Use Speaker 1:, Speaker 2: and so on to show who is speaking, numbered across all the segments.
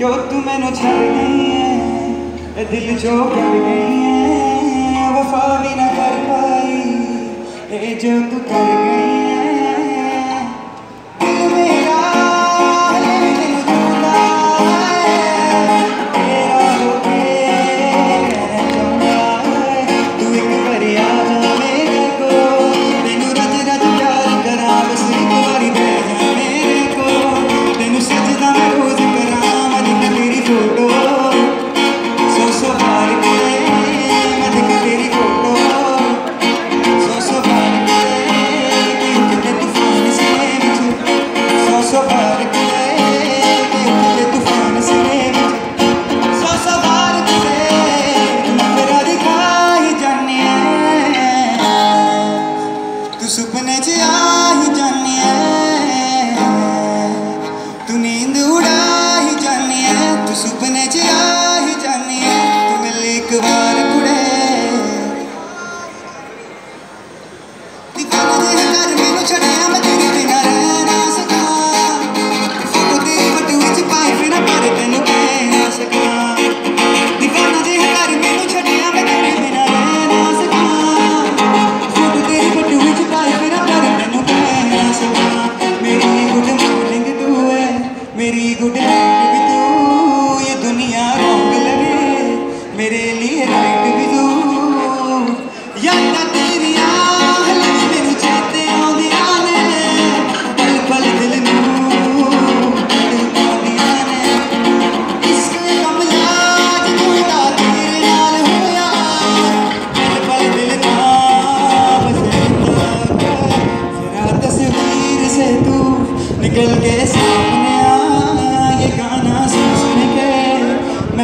Speaker 1: کیوں تو مینو چھڑ گئی ہے دل جو کر گئی ہے وفا بھی نہ کر پائی اے جو تو کر گئی নেচে আ تیری گڈیل بھی تو، یہ دنیا رنگ لگے، میرے لیے رنگ بھی تو۔ یا نہ تیری آہ لگی میرے چیتے آدھی آنے، پل پل پل دل نام تصویر سے تو نکل کے سامنے۔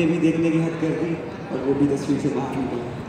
Speaker 1: نے بھی دیکھنے کی حد کر دی اور وہ بھی تصویر سے باہر نکل